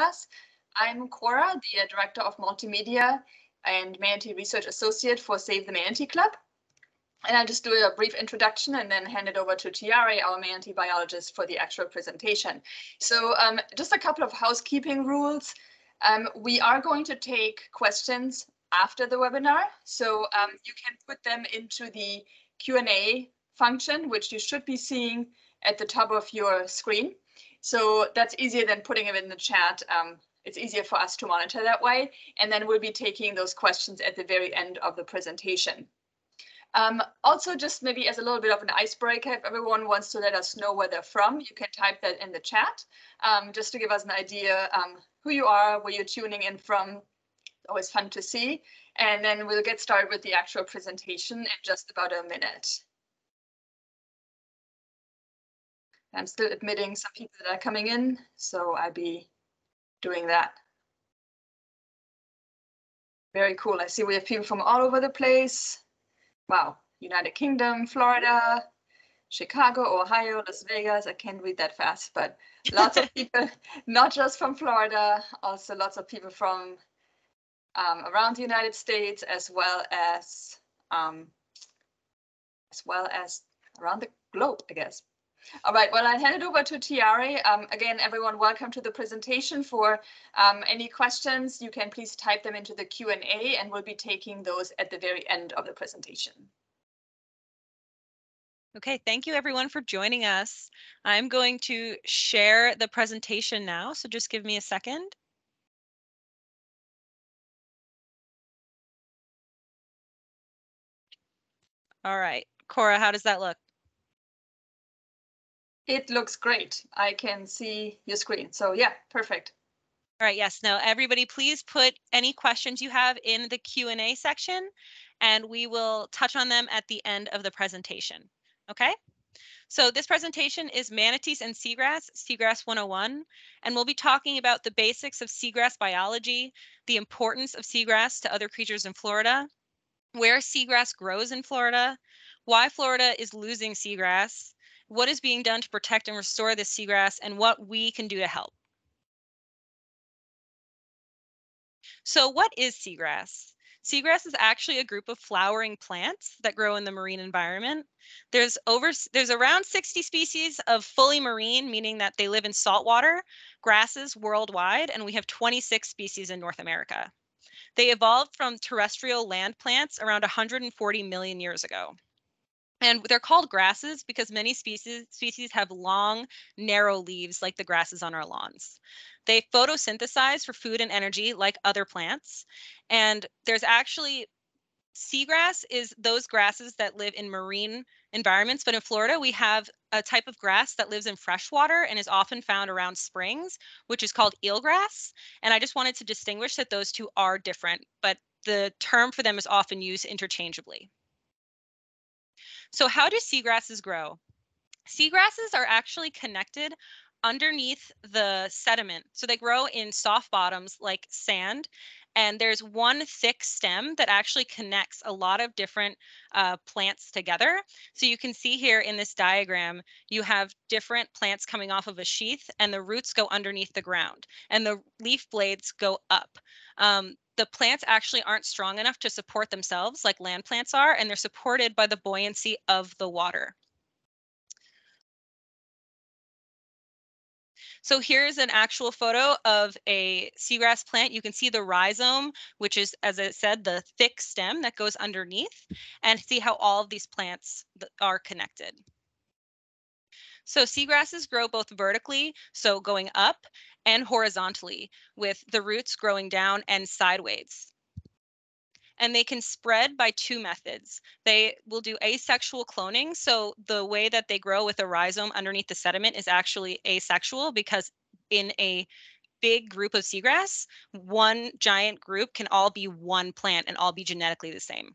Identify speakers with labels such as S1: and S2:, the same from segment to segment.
S1: us. I'm Cora, the uh, Director of Multimedia and Manatee Research Associate for Save the Manatee Club. And I'll just do a brief introduction and then hand it over to Tiare, our manatee biologist, for the actual presentation. So um, just a couple of housekeeping rules. Um, we are going to take questions after the webinar. So um, you can put them into the Q&A function, which you should be seeing at the top of your screen. So that's easier than putting it in the chat. Um, it's easier for us to monitor that way. And then we'll be taking those questions at the very end of the presentation. Um, also, just maybe as a little bit of an icebreaker, if everyone wants to let us know where they're from, you can type that in the chat, um, just to give us an idea um, who you are, where you're tuning in from. Always fun to see. And then we'll get started with the actual presentation in just about a minute. I'm still admitting some people that are coming in, so I'll be doing that. Very cool. I see we have people from all over the place. Wow, United Kingdom, Florida, Chicago, Ohio, Las Vegas. I can't read that fast, but lots of people, not just from Florida, also lots of people from um, around the United States, as well as um, as well as around the globe, I guess. All right, well, I'll hand it over to Tiare. Um, again, everyone, welcome to the presentation. For um, any questions, you can please type them into the Q&A and we'll be taking those at the very end of the presentation.
S2: Okay, thank you everyone for joining us. I'm going to share the presentation now, so just give me a second. All right, Cora, how does that look?
S1: It looks great. I can see your screen. So yeah, perfect.
S2: All right, yes, now everybody please put any questions you have in the Q&A section and we will touch on them at the end of the presentation, okay? So this presentation is Manatees and Seagrass, Seagrass 101, and we'll be talking about the basics of seagrass biology, the importance of seagrass to other creatures in Florida, where seagrass grows in Florida, why Florida is losing seagrass, what is being done to protect and restore the seagrass, and what we can do to help. So what is seagrass? Seagrass is actually a group of flowering plants that grow in the marine environment. There's over there's around 60 species of fully marine, meaning that they live in saltwater, grasses worldwide, and we have 26 species in North America. They evolved from terrestrial land plants around 140 million years ago. And they're called grasses because many species species have long, narrow leaves like the grasses on our lawns. They photosynthesize for food and energy like other plants. And there's actually seagrass is those grasses that live in marine environments, but in Florida we have a type of grass that lives in freshwater and is often found around springs, which is called eelgrass. And I just wanted to distinguish that those two are different, but the term for them is often used interchangeably. So how do seagrasses grow? Seagrasses are actually connected underneath the sediment. So they grow in soft bottoms like sand. And there's one thick stem that actually connects a lot of different uh, plants together. So you can see here in this diagram, you have different plants coming off of a sheath and the roots go underneath the ground and the leaf blades go up. Um, the plants actually aren't strong enough to support themselves like land plants are, and they're supported by the buoyancy of the water. So here's an actual photo of a seagrass plant. You can see the rhizome, which is, as I said, the thick stem that goes underneath, and see how all of these plants are connected. So seagrasses grow both vertically, so going up, and horizontally with the roots growing down and sideways. And they can spread by two methods. They will do asexual cloning. So the way that they grow with a rhizome underneath the sediment is actually asexual because in a big group of seagrass, one giant group can all be one plant and all be genetically the same.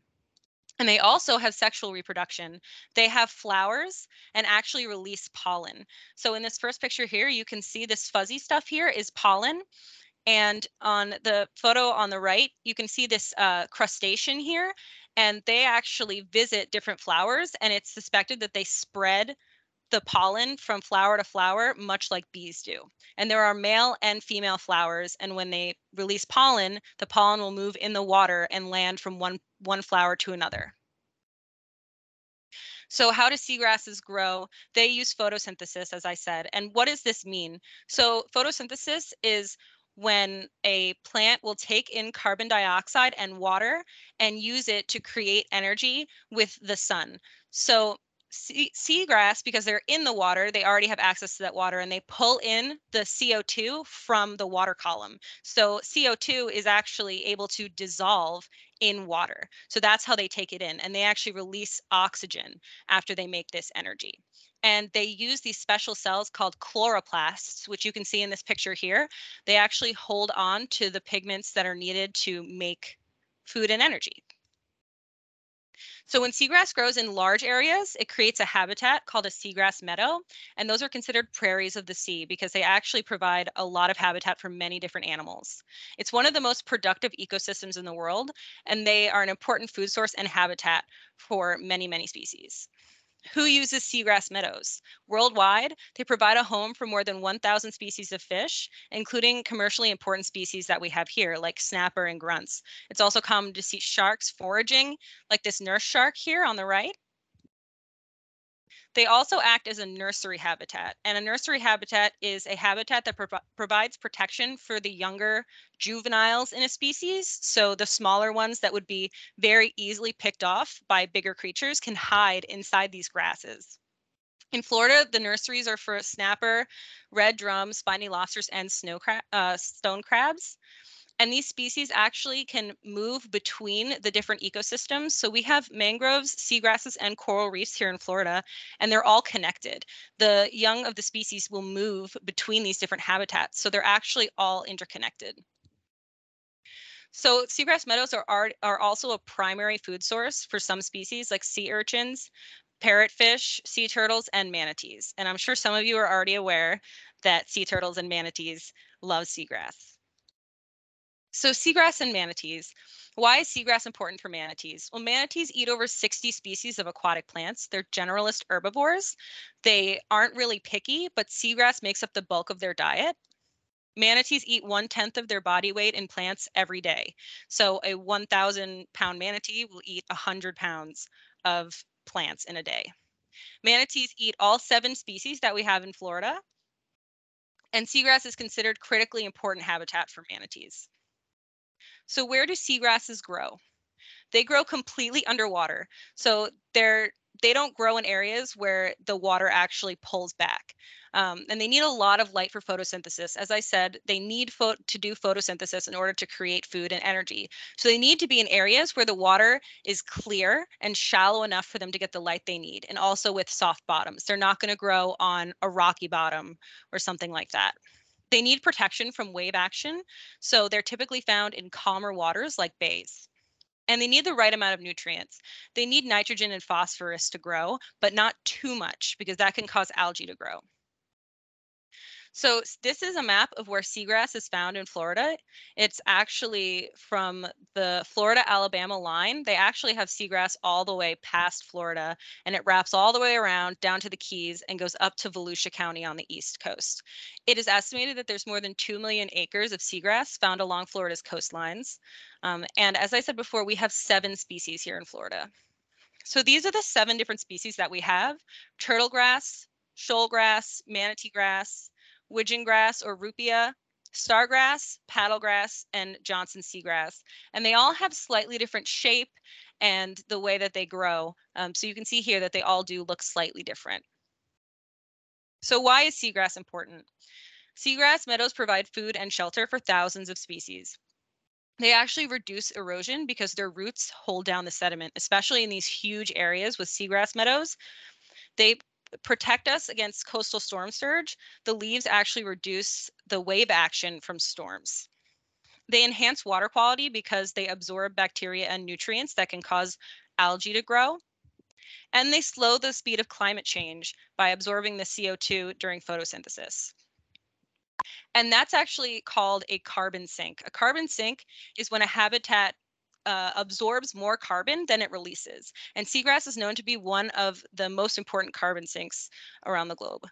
S2: And they also have sexual reproduction. They have flowers and actually release pollen. So in this first picture here, you can see this fuzzy stuff here is pollen. And on the photo on the right, you can see this uh, crustacean here. And they actually visit different flowers and it's suspected that they spread the pollen from flower to flower, much like bees do. And there are male and female flowers. And when they release pollen, the pollen will move in the water and land from one, one flower to another. So how do seagrasses grow? They use photosynthesis, as I said. And what does this mean? So photosynthesis is when a plant will take in carbon dioxide and water and use it to create energy with the sun. So sea, seagrass, because they're in the water, they already have access to that water and they pull in the CO2 from the water column. So CO2 is actually able to dissolve in water. So that's how they take it in. And they actually release oxygen after they make this energy. And they use these special cells called chloroplasts, which you can see in this picture here. They actually hold on to the pigments that are needed to make food and energy. So when seagrass grows in large areas, it creates a habitat called a seagrass meadow. And those are considered prairies of the sea because they actually provide a lot of habitat for many different animals. It's one of the most productive ecosystems in the world, and they are an important food source and habitat for many, many species. Who uses seagrass meadows? Worldwide, they provide a home for more than 1,000 species of fish, including commercially important species that we have here, like snapper and grunts. It's also common to see sharks foraging, like this nurse shark here on the right. They also act as a nursery habitat, and a nursery habitat is a habitat that pro provides protection for the younger juveniles in a species. So the smaller ones that would be very easily picked off by bigger creatures can hide inside these grasses. In Florida, the nurseries are for snapper, red drum, spiny lobsters, and snow cra uh, stone crabs. And these species actually can move between the different ecosystems. So we have mangroves, seagrasses, and coral reefs here in Florida, and they're all connected. The young of the species will move between these different habitats. So they're actually all interconnected. So seagrass meadows are, are, are also a primary food source for some species like sea urchins, parrotfish, sea turtles, and manatees. And I'm sure some of you are already aware that sea turtles and manatees love seagrass. So seagrass and manatees. Why is seagrass important for manatees? Well, manatees eat over 60 species of aquatic plants. They're generalist herbivores. They aren't really picky, but seagrass makes up the bulk of their diet. Manatees eat one tenth of their body weight in plants every day. So a 1,000 pound manatee will eat 100 pounds of plants in a day. Manatees eat all seven species that we have in Florida. And seagrass is considered critically important habitat for manatees. So where do seagrasses grow? They grow completely underwater. So they're they don't grow in areas where the water actually pulls back. Um, and they need a lot of light for photosynthesis. As I said, they need to do photosynthesis in order to create food and energy. So they need to be in areas where the water is clear and shallow enough for them to get the light they need, and also with soft bottoms. They're not going to grow on a rocky bottom or something like that. They need protection from wave action, so they're typically found in calmer waters like bays. And they need the right amount of nutrients. They need nitrogen and phosphorus to grow, but not too much because that can cause algae to grow. So this is a map of where seagrass is found in Florida. It's actually from the Florida-Alabama line. They actually have seagrass all the way past Florida, and it wraps all the way around down to the Keys and goes up to Volusia County on the east coast. It is estimated that there's more than 2 million acres of seagrass found along Florida's coastlines. Um, and as I said before, we have seven species here in Florida. So these are the seven different species that we have. Turtle grass, shoal grass, manatee grass, widgeon grass or Ruppia, stargrass, paddlegrass, and Johnson seagrass. And they all have slightly different shape and the way that they grow. Um, so you can see here that they all do look slightly different. So why is seagrass important? Seagrass meadows provide food and shelter for thousands of species. They actually reduce erosion because their roots hold down the sediment, especially in these huge areas with seagrass meadows. They protect us against coastal storm surge, the leaves actually reduce the wave action from storms. They enhance water quality because they absorb bacteria and nutrients that can cause algae to grow. And they slow the speed of climate change by absorbing the CO2 during photosynthesis. And that's actually called a carbon sink. A carbon sink is when a habitat uh, absorbs more carbon than it releases. And seagrass is known to be one of the most important carbon sinks around the globe.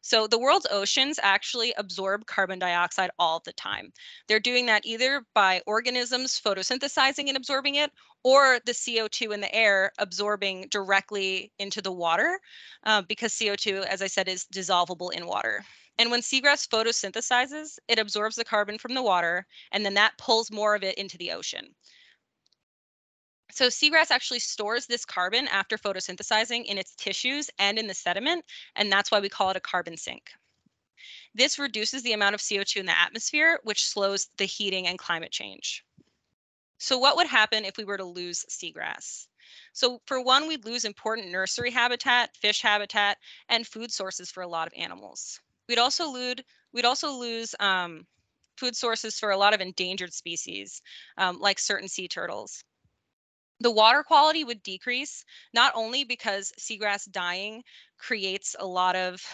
S2: So the world's oceans actually absorb carbon dioxide all the time. They're doing that either by organisms photosynthesizing and absorbing it, or the CO2 in the air absorbing directly into the water, uh, because CO2, as I said, is dissolvable in water. And when seagrass photosynthesizes, it absorbs the carbon from the water, and then that pulls more of it into the ocean. So seagrass actually stores this carbon after photosynthesizing in its tissues and in the sediment, and that's why we call it a carbon sink. This reduces the amount of CO2 in the atmosphere, which slows the heating and climate change. So what would happen if we were to lose seagrass? So for one, we'd lose important nursery habitat, fish habitat, and food sources for a lot of animals. We'd also lose, we'd also lose um, food sources for a lot of endangered species, um, like certain sea turtles. The water quality would decrease, not only because seagrass dying creates a lot of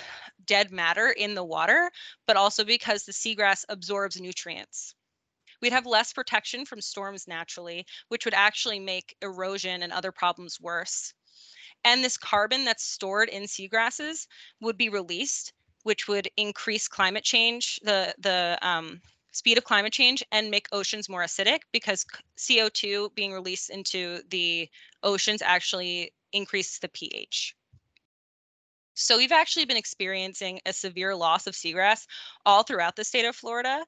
S2: dead matter in the water, but also because the seagrass absorbs nutrients. We'd have less protection from storms naturally, which would actually make erosion and other problems worse. And this carbon that's stored in seagrasses would be released, which would increase climate change, the, the um, speed of climate change and make oceans more acidic because CO2 being released into the oceans actually increases the pH. So we've actually been experiencing a severe loss of seagrass all throughout the state of Florida.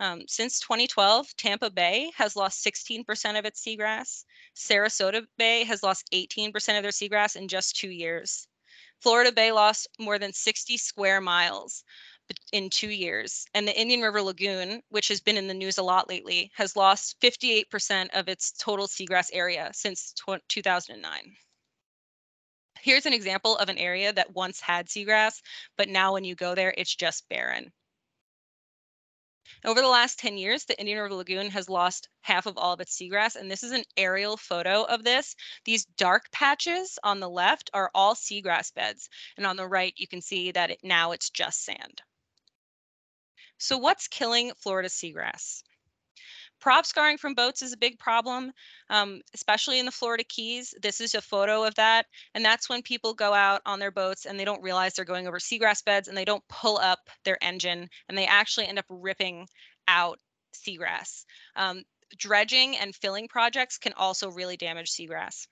S2: Um, since 2012, Tampa Bay has lost 16% of its seagrass. Sarasota Bay has lost 18% of their seagrass in just two years. Florida Bay lost more than 60 square miles in two years. And the Indian River Lagoon, which has been in the news a lot lately, has lost 58% of its total seagrass area since 2009. Here's an example of an area that once had seagrass, but now when you go there, it's just barren. Over the last 10 years, the Indian River Lagoon has lost half of all of its seagrass, and this is an aerial photo of this. These dark patches on the left are all seagrass beds, and on the right, you can see that it, now it's just sand. So what's killing Florida seagrass? Prop scarring from boats is a big problem, um, especially in the Florida Keys. This is a photo of that. And that's when people go out on their boats and they don't realize they're going over seagrass beds and they don't pull up their engine and they actually end up ripping out seagrass. Um, dredging and filling projects can also really damage seagrass.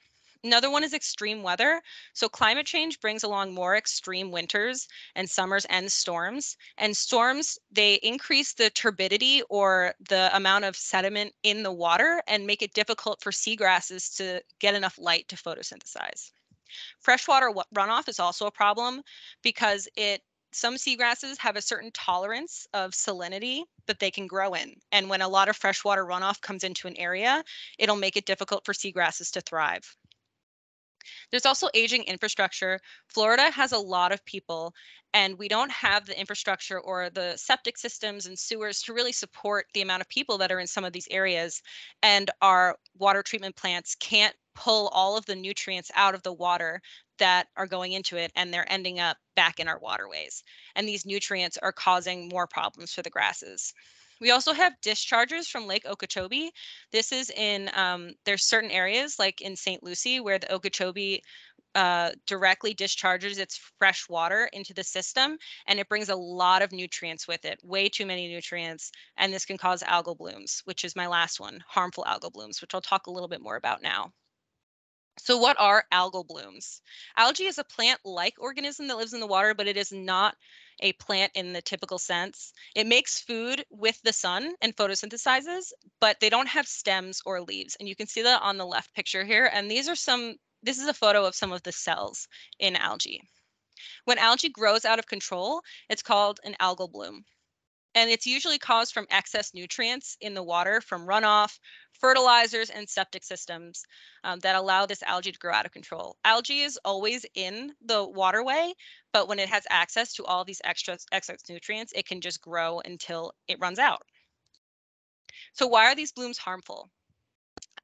S2: Another one is extreme weather. So climate change brings along more extreme winters and summers and storms. And storms, they increase the turbidity or the amount of sediment in the water and make it difficult for seagrasses to get enough light to photosynthesize. Freshwater runoff is also a problem because it some seagrasses have a certain tolerance of salinity that they can grow in. And when a lot of freshwater runoff comes into an area, it'll make it difficult for seagrasses to thrive. There's also aging infrastructure. Florida has a lot of people, and we don't have the infrastructure or the septic systems and sewers to really support the amount of people that are in some of these areas. And our water treatment plants can't pull all of the nutrients out of the water that are going into it and they're ending up back in our waterways. And these nutrients are causing more problems for the grasses. We also have discharges from Lake Okeechobee. This is in, um, there's certain areas like in St. Lucie where the Okeechobee uh, directly discharges its fresh water into the system and it brings a lot of nutrients with it, way too many nutrients. And this can cause algal blooms, which is my last one, harmful algal blooms, which I'll talk a little bit more about now. So what are algal blooms? Algae is a plant-like organism that lives in the water, but it is not a plant in the typical sense. It makes food with the sun and photosynthesizes, but they don't have stems or leaves. And you can see that on the left picture here. And these are some, this is a photo of some of the cells in algae. When algae grows out of control, it's called an algal bloom and it's usually caused from excess nutrients in the water from runoff, fertilizers, and septic systems um, that allow this algae to grow out of control. Algae is always in the waterway, but when it has access to all these extra excess nutrients, it can just grow until it runs out. So why are these blooms harmful?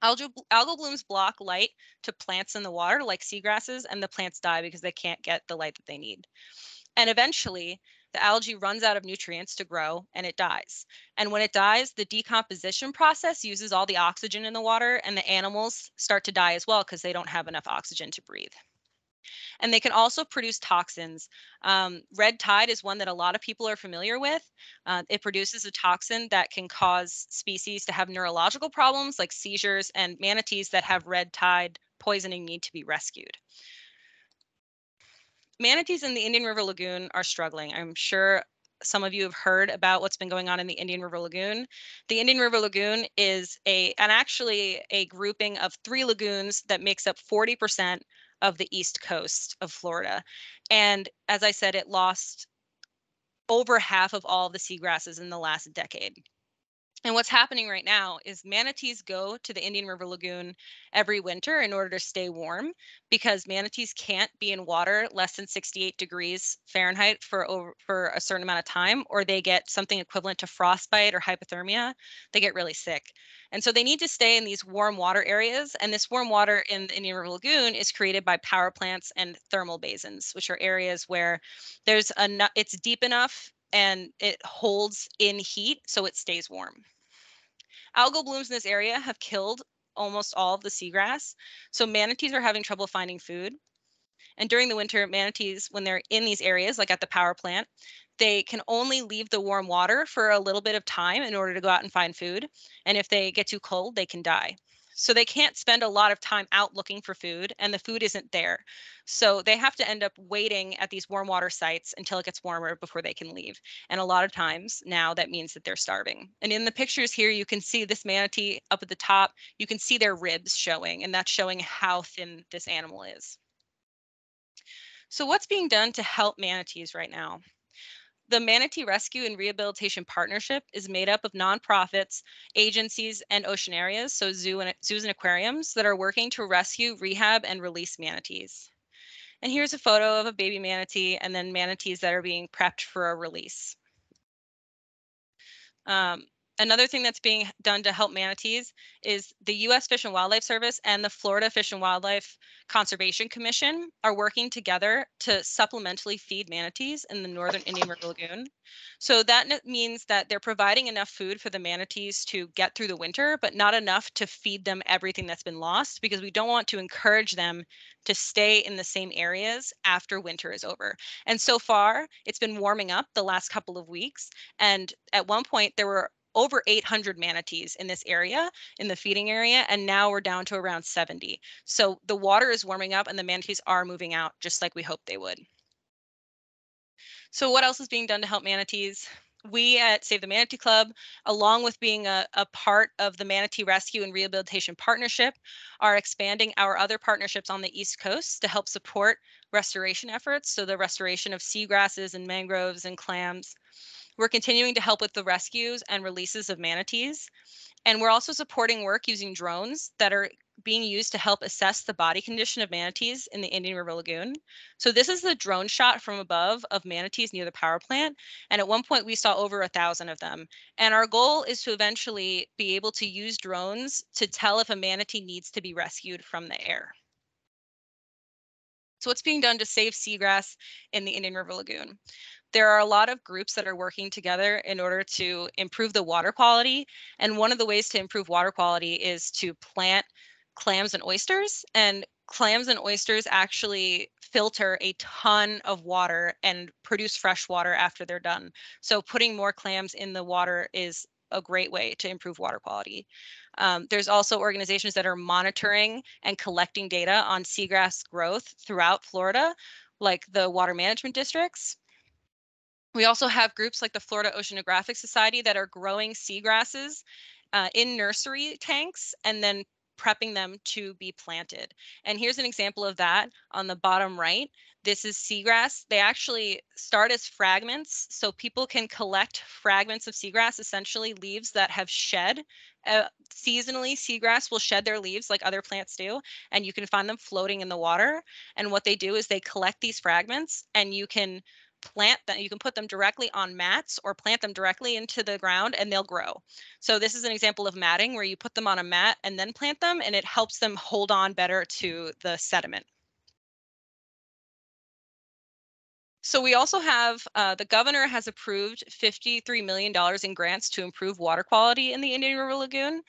S2: Algal, algal blooms block light to plants in the water like seagrasses and the plants die because they can't get the light that they need. And eventually the algae runs out of nutrients to grow and it dies. And when it dies, the decomposition process uses all the oxygen in the water and the animals start to die as well because they don't have enough oxygen to breathe. And they can also produce toxins. Um, red tide is one that a lot of people are familiar with. Uh, it produces a toxin that can cause species to have neurological problems like seizures and manatees that have red tide poisoning need to be rescued manatees in the Indian River Lagoon are struggling. I'm sure some of you have heard about what's been going on in the Indian River Lagoon. The Indian River Lagoon is a and actually a grouping of three lagoons that makes up 40% of the east coast of Florida. And as I said, it lost over half of all the seagrasses in the last decade. And what's happening right now is manatees go to the Indian River Lagoon every winter in order to stay warm because manatees can't be in water less than 68 degrees Fahrenheit for over, for a certain amount of time or they get something equivalent to frostbite or hypothermia. They get really sick. And so they need to stay in these warm water areas and this warm water in the Indian River Lagoon is created by power plants and thermal basins, which are areas where there's a it's deep enough and it holds in heat so it stays warm. Algal blooms in this area have killed almost all of the seagrass, so manatees are having trouble finding food. And during the winter, manatees, when they're in these areas, like at the power plant, they can only leave the warm water for a little bit of time in order to go out and find food. And if they get too cold, they can die. So they can't spend a lot of time out looking for food and the food isn't there. So they have to end up waiting at these warm water sites until it gets warmer before they can leave. And a lot of times now that means that they're starving. And in the pictures here, you can see this manatee up at the top. You can see their ribs showing, and that's showing how thin this animal is. So what's being done to help manatees right now? The Manatee Rescue and Rehabilitation Partnership is made up of nonprofits, agencies, and oceanariums, so zoo and, zoos and aquariums, that are working to rescue, rehab, and release manatees. And here's a photo of a baby manatee and then manatees that are being prepped for a release. Um, another thing that's being done to help manatees is the U.S. Fish and Wildlife Service and the Florida Fish and Wildlife Conservation Commission are working together to supplementally feed manatees in the northern Indian River Lagoon. So that means that they're providing enough food for the manatees to get through the winter, but not enough to feed them everything that's been lost because we don't want to encourage them to stay in the same areas after winter is over. And so far, it's been warming up the last couple of weeks. And at one point, there were over 800 manatees in this area, in the feeding area, and now we're down to around 70. So the water is warming up and the manatees are moving out just like we hoped they would. So what else is being done to help manatees? We at Save the Manatee Club, along with being a, a part of the Manatee Rescue and Rehabilitation Partnership, are expanding our other partnerships on the East Coast to help support restoration efforts. So the restoration of seagrasses and mangroves and clams. We're continuing to help with the rescues and releases of manatees. And we're also supporting work using drones that are being used to help assess the body condition of manatees in the Indian River Lagoon. So this is the drone shot from above of manatees near the power plant. And at one point we saw over a thousand of them. And our goal is to eventually be able to use drones to tell if a manatee needs to be rescued from the air. So what's being done to save seagrass in the Indian River Lagoon? There are a lot of groups that are working together in order to improve the water quality. And one of the ways to improve water quality is to plant clams and oysters. And clams and oysters actually filter a ton of water and produce fresh water after they're done. So putting more clams in the water is a great way to improve water quality. Um, there's also organizations that are monitoring and collecting data on seagrass growth throughout Florida, like the water management districts. We also have groups like the Florida Oceanographic Society that are growing seagrasses uh, in nursery tanks and then prepping them to be planted. And here's an example of that on the bottom right. This is seagrass. They actually start as fragments, so people can collect fragments of seagrass, essentially leaves that have shed. Uh, seasonally, seagrass will shed their leaves like other plants do, and you can find them floating in the water. And what they do is they collect these fragments, and you can plant them, you can put them directly on mats or plant them directly into the ground and they'll grow. So this is an example of matting where you put them on a mat and then plant them and it helps them hold on better to the sediment. So we also have, uh, the governor has approved $53 million in grants to improve water quality in the Indian River Lagoon.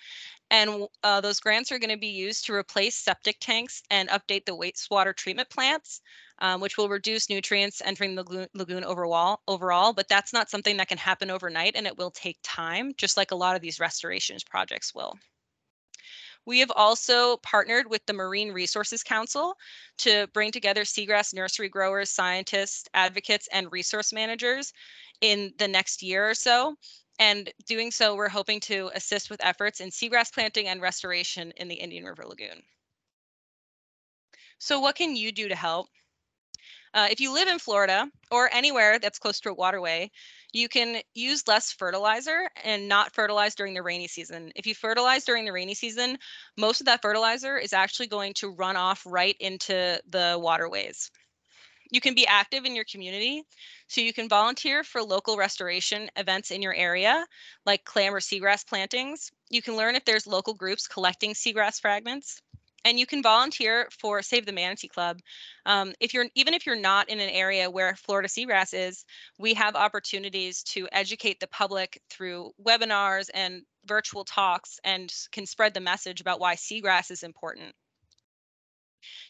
S2: And uh, those grants are going to be used to replace septic tanks and update the wastewater treatment plants, um, which will reduce nutrients entering the lagoon, overall, overall. But that's not something that can happen overnight and it will take time, just like a lot of these restorations projects will. We have also partnered with the Marine Resources Council to bring together seagrass nursery growers, scientists, advocates, and resource managers in the next year or so. And doing so, we're hoping to assist with efforts in seagrass planting and restoration in the Indian River Lagoon. So what can you do to help? Uh, if you live in Florida or anywhere that's close to a waterway, you can use less fertilizer and not fertilize during the rainy season. If you fertilize during the rainy season, most of that fertilizer is actually going to run off right into the waterways. You can be active in your community. So you can volunteer for local restoration events in your area, like clam or seagrass plantings. You can learn if there's local groups collecting seagrass fragments and you can volunteer for Save the Manatee Club. Um, if you're even if you're not in an area where Florida seagrass is, we have opportunities to educate the public through webinars and virtual talks and can spread the message about why seagrass is important.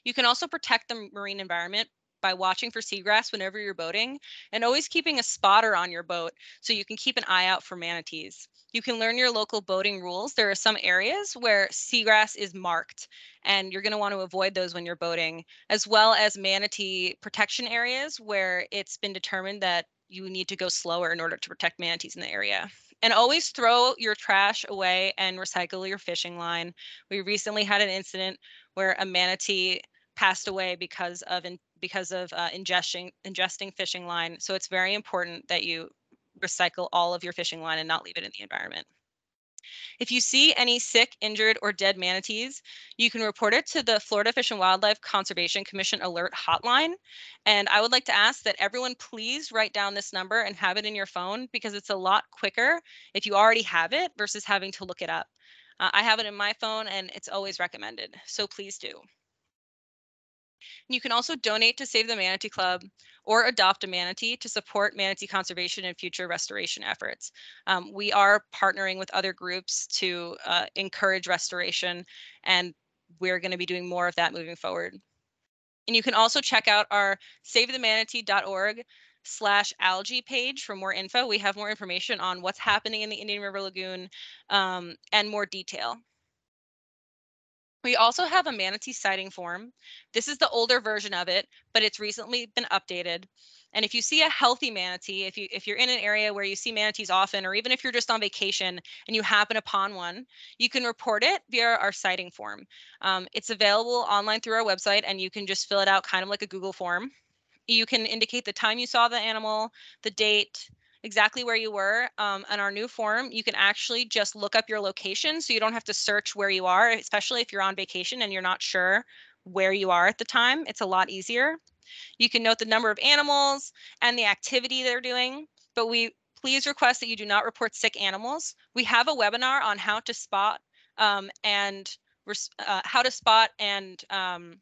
S2: You can also protect the marine environment by watching for seagrass whenever you're boating and always keeping a spotter on your boat so you can keep an eye out for manatees. You can learn your local boating rules. There are some areas where seagrass is marked and you're going to want to avoid those when you're boating, as well as manatee protection areas where it's been determined that you need to go slower in order to protect manatees in the area. And always throw your trash away and recycle your fishing line. We recently had an incident where a manatee passed away because of in, because of uh, ingesting ingesting fishing line. So it's very important that you recycle all of your fishing line and not leave it in the environment. If you see any sick, injured, or dead manatees, you can report it to the Florida Fish and Wildlife Conservation Commission Alert Hotline. And I would like to ask that everyone please write down this number and have it in your phone because it's a lot quicker if you already have it versus having to look it up. Uh, I have it in my phone and it's always recommended, so please do. You can also donate to Save the Manatee Club or adopt a manatee to support manatee conservation and future restoration efforts. Um, we are partnering with other groups to uh, encourage restoration, and we're going to be doing more of that moving forward. And you can also check out our savethemanatee.org slash algae page for more info. We have more information on what's happening in the Indian River Lagoon um, and more detail. We also have a manatee sighting form. This is the older version of it, but it's recently been updated. And if you see a healthy manatee, if you if you're in an area where you see manatees often, or even if you're just on vacation and you happen upon one, you can report it via our sighting form. Um, it's available online through our website, and you can just fill it out kind of like a Google form. You can indicate the time you saw the animal, the date, exactly where you were. Um, on our new form, you can actually just look up your location so you don't have to search where you are, especially if you're on vacation and you're not sure where you are at the time. It's a lot easier. You can note the number of animals and the activity they're doing, but we please request that you do not report sick animals. We have a webinar on how to spot um, and uh, how to spot and um,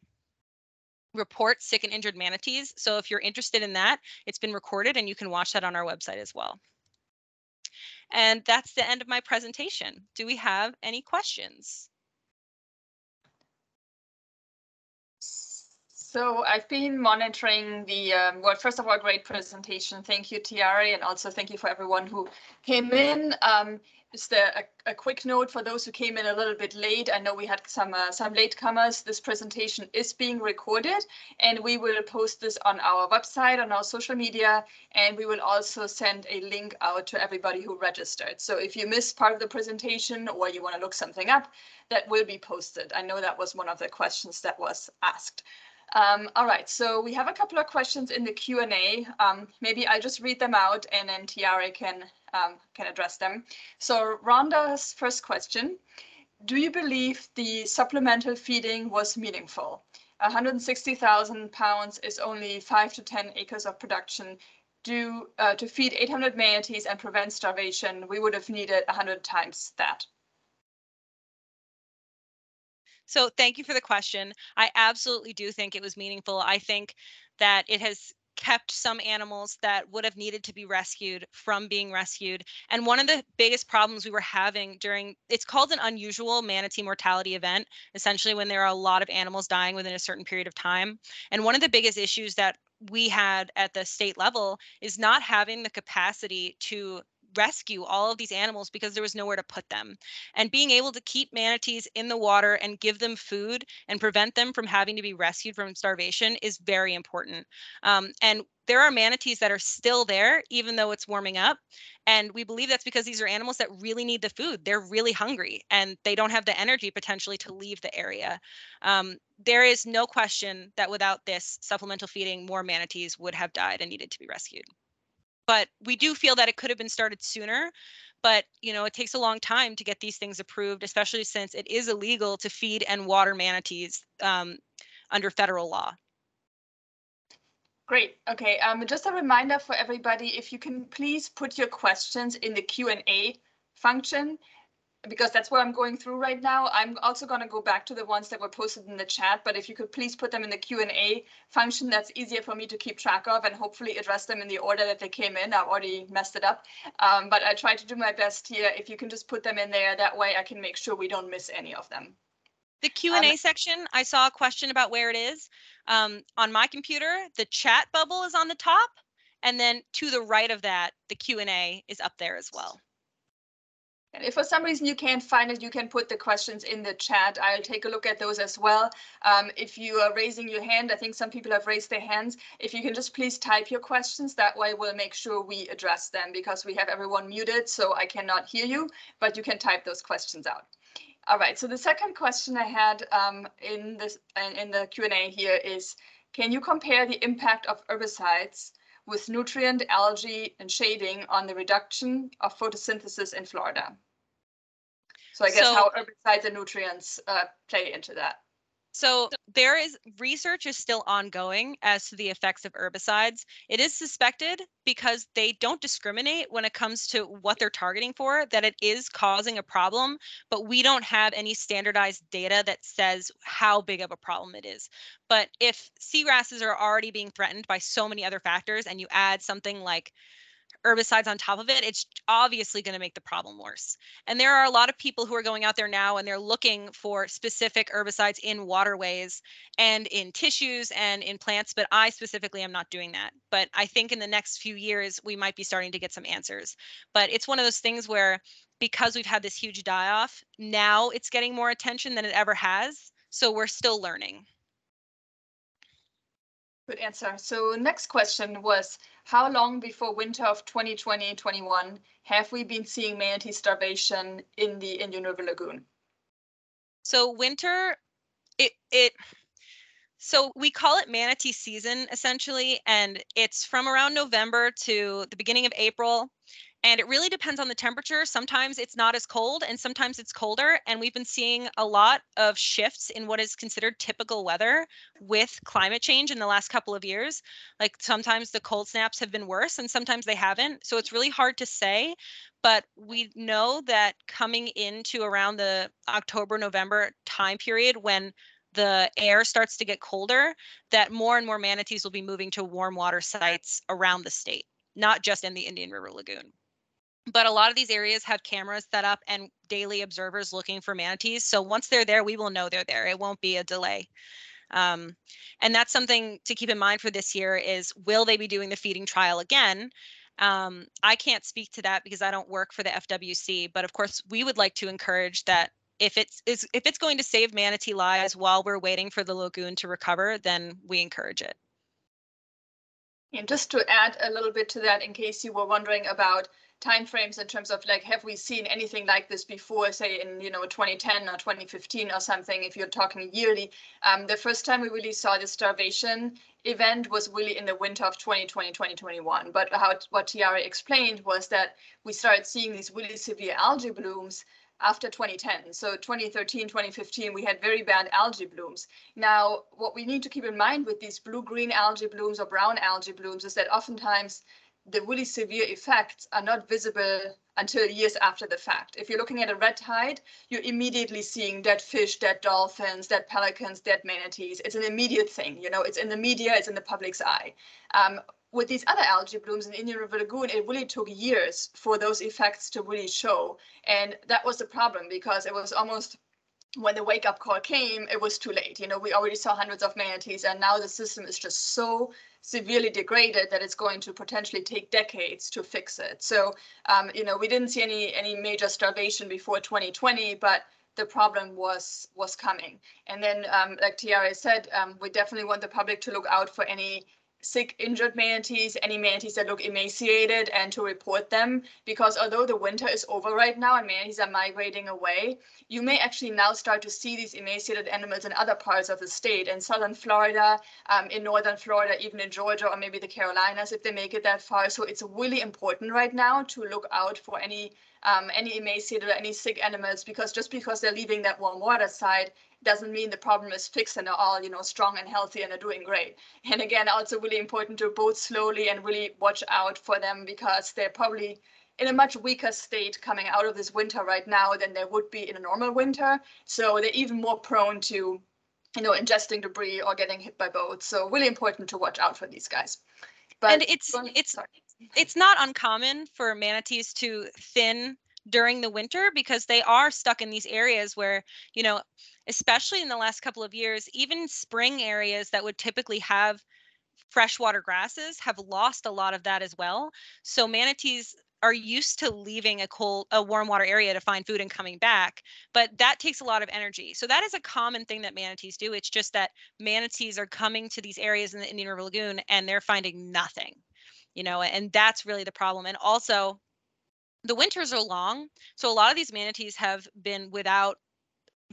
S2: report sick and injured manatees. So if you're interested in that, it's been recorded and you can watch that on our website as well. And that's the end of my presentation. Do we have any questions?
S1: So I've been monitoring the, um, well, first of all, great presentation. Thank you, Tiare, and also thank you for everyone who came in. Um, just a, a, quick note for those who came in a little bit late. I know we had some uh, some latecomers. This presentation is being recorded, and we will post this on our website, on our social media, and we will also send a link out to everybody who registered. So if you missed part of the presentation or you want to look something up, that will be posted. I know that was one of the questions that was asked. Um, all right, so we have a couple of questions in the Q&A. Um, maybe I'll just read them out and then Tiare can, um, can address them. So Rhonda's first question, do you believe the supplemental feeding was meaningful? 160,000 pounds is only 5 to 10 acres of production. Do, uh, to feed 800 manatees and prevent starvation, we would have needed 100 times that.
S2: So thank you for the question. I absolutely do think it was meaningful. I think that it has kept some animals that would have needed to be rescued from being rescued. And one of the biggest problems we were having during it's called an unusual manatee mortality event, essentially when there are a lot of animals dying within a certain period of time. And one of the biggest issues that we had at the state level is not having the capacity to rescue all of these animals because there was nowhere to put them. And being able to keep manatees in the water and give them food and prevent them from having to be rescued from starvation is very important. Um, and there are manatees that are still there, even though it's warming up. And we believe that's because these are animals that really need the food. They're really hungry and they don't have the energy potentially to leave the area. Um, there is no question that without this supplemental feeding, more manatees would have died and needed to be rescued but we do feel that it could have been started sooner but you know it takes a long time to get these things approved especially since it is illegal to feed and water manatees um, under federal law
S1: Great. Okay. Um, just a reminder for everybody, if you can please put your questions in the Q&A function because that's what I'm going through right now. I'm also going to go back to the ones that were posted in the chat, but if you could please put them in the Q&A function, that's easier for me to keep track of and hopefully address them in the order that they came in. I've already messed it up, um, but I try to do my best here. If you can just put them in there, that way I can make sure we don't miss any of them.
S2: The Q&A um, section, I saw a question about where it is. Um, on my computer, the chat bubble is on the top, and then to the right of that, the Q&A is up there as well.
S1: And if for some reason you can't find it, you can put the questions in the chat. I'll take a look at those as well. Um, if you are raising your hand, I think some people have raised their hands. If you can just please type your questions, that way we'll make sure we address them because we have everyone muted, so I cannot hear you, but you can type those questions out. All right, so the second question I had um, in this in the Q&A here is, can you compare the impact of herbicides with nutrient, algae, and shading on the reduction of photosynthesis in Florida. So I guess so, how herbicides and nutrients uh, play into that.
S2: So there is research is still ongoing as to the effects of herbicides. It is suspected because they don't discriminate when it comes to what they're targeting for that it is causing a problem, but we don't have any standardized data that says how big of a problem it is. But if seagrasses are already being threatened by so many other factors and you add something like herbicides on top of it, it's obviously going to make the problem worse. And there are a lot of people who are going out there now and they're looking for specific herbicides in waterways and in tissues and in plants, but I specifically am not doing that. But I think in the next few years, we might be starting to get some answers. But it's one of those things where because we've had this huge die off, now it's getting more attention than it ever has. So we're still learning.
S1: Good answer. So next question was, how long before winter of 2020-21 have we been seeing manatee starvation in the Indian River Lagoon?
S2: So winter, it it so we call it manatee season essentially, and it's from around November to the beginning of April. And it really depends on the temperature. Sometimes it's not as cold and sometimes it's colder. And we've been seeing a lot of shifts in what is considered typical weather with climate change in the last couple of years. Like sometimes the cold snaps have been worse and sometimes they haven't. So it's really hard to say. But we know that coming into around the October, November time period when the air starts to get colder, that more and more manatees will be moving to warm water sites around the state, not just in the Indian River Lagoon but a lot of these areas have cameras set up and daily observers looking for manatees. So once they're there, we will know they're there. It won't be a delay. Um, and that's something to keep in mind for this year is will they be doing the feeding trial again? Um, I can't speak to that because I don't work for the FWC, but of course we would like to encourage that if it's is if it's going to save manatee lives while we're waiting for the lagoon to recover, then we encourage it.
S1: And just to add a little bit to that, in case you were wondering about timeframes in terms of like, have we seen anything like this before, say in, you know, 2010 or 2015 or something, if you're talking yearly. Um, the first time we really saw the starvation event was really in the winter of 2020, 2021. But how what Tiare explained was that we started seeing these really severe algae blooms after 2010. So 2013, 2015, we had very bad algae blooms. Now, what we need to keep in mind with these blue-green algae blooms or brown algae blooms is that oftentimes the really severe effects are not visible until years after the fact. If you're looking at a red tide, you're immediately seeing dead fish, dead dolphins, dead pelicans, dead manatees. It's an immediate thing, you know, it's in the media, it's in the public's eye. Um, with these other algae blooms in Indian River Lagoon, it really took years for those effects to really show. And that was the problem because it was almost when the wake up call came, it was too late. You know, we already saw hundreds of manatees, and now the system is just so severely degraded that it's going to potentially take decades to fix it. So, um, you know, we didn't see any any major starvation before 2020, but the problem was was coming. And then, um, like Tiare said, um, we definitely want the public to look out for any sick, injured manatees, any manatees that look emaciated, and to report them. Because although the winter is over right now and manatees are migrating away, you may actually now start to see these emaciated animals in other parts of the state, in southern Florida, um, in northern Florida, even in Georgia, or maybe the Carolinas if they make it that far. So it's really important right now to look out for any um, any emaciated or any sick animals because just because they're leaving that warm water side doesn't mean the problem is fixed and they're all, you know, strong and healthy and are doing great. And again, also really important to boat slowly and really watch out for them because they're probably in a much weaker state coming out of this winter right now than they would be in a normal winter. So they're even more prone to, you know, ingesting debris or getting hit by boats. So really important to watch out for these guys.
S2: But and it's it's sorry. it's not uncommon for manatees to thin during the winter because they are stuck in these areas where, you know, especially in the last couple of years, even spring areas that would typically have freshwater grasses have lost a lot of that as well. So manatees are used to leaving a cold a warm water area to find food and coming back but that takes a lot of energy. So that is a common thing that manatees do. It's just that manatees are coming to these areas in the indian river lagoon and they're finding nothing you know and that's really the problem. And also the winters are long so a lot of these manatees have been without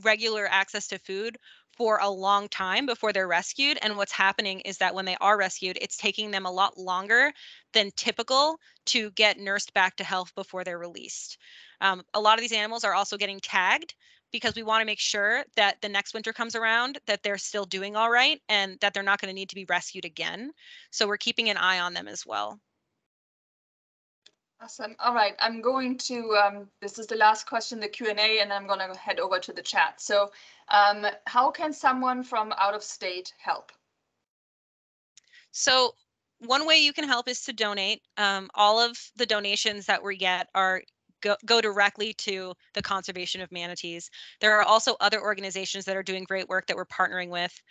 S2: regular access to food for a long time before they're rescued. And what's happening is that when they are rescued, it's taking them a lot longer than typical to get nursed back to health before they're released. Um, a lot of these animals are also getting tagged because we want to make sure that the next winter comes around that they're still doing all right and that they're not going to need to be rescued again. So we're keeping an eye on them as well.
S1: Awesome. All right, I'm going to, um, this is the last question, the Q&A, and I'm going to head over to the chat. So um, how can someone from out of state help?
S2: So one way you can help is to donate. Um, all of the donations that we get are go, go directly to the conservation of manatees. There are also other organizations that are doing great work that we're partnering with,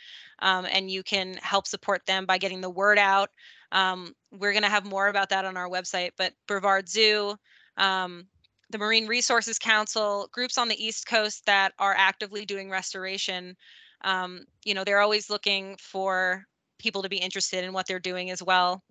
S2: um, and you can help support them by getting the word out. Um, we're going to have more about that on our website, but Brevard Zoo, um, the Marine Resources Council, groups on the East Coast that are actively doing restoration, um, you know, they're always looking for people to be interested in what they're doing as well.